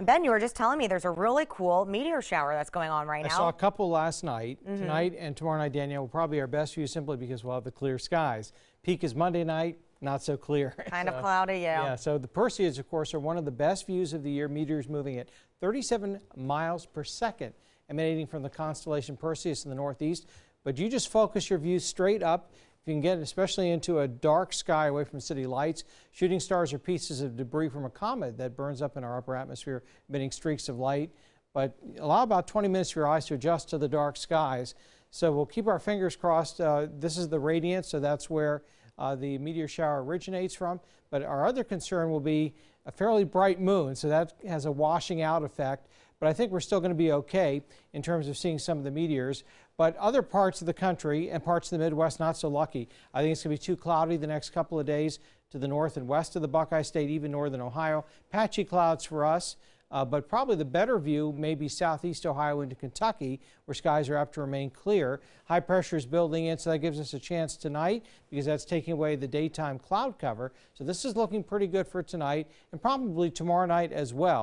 And Ben, you were just telling me there's a really cool meteor shower that's going on right I now. I saw a couple last night. Mm-hmm. Tonight and tomorrow night, Danielle, will probably be our best view simply because we'll have the clear skies. Peak is Monday night, not so clear. kind of cloudy, yeah. Yeah, so the Perseids, of course, are one of the best views of the year. Meteors moving at 37 miles per second, emanating from the constellation Perseus in the northeast. But you just focus your view straight up. If you can get especially into a dark sky away from city lights, shooting stars are pieces of debris from a comet that burns up in our upper atmosphere, emitting streaks of light. But allow about 20 minutes for your eyes to adjust to the dark skies. So we'll keep our fingers crossed. Uh, this is the radiance, so that's where uh, the meteor shower originates from. But our other concern will be a fairly bright moon, so that has a washing out effect. But I think we're still going to be okay in terms of seeing some of the meteors. But other parts of the country and parts of the Midwest, not so lucky. I think it's going to be too cloudy the next couple of days to the north and west of the Buckeye State, even northern Ohio. Patchy clouds for us. Uh, but probably the better view may be southeast Ohio into Kentucky, where skies are apt to remain clear. High pressure is building in, so that gives us a chance tonight because that's taking away the daytime cloud cover. So this is looking pretty good for tonight and probably tomorrow night as well.